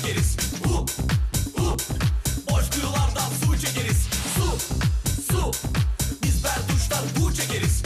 çekeriz. Up, up. Boş kuyulardan su çekeriz. Su, su. Biz berduşlar bu çekeriz.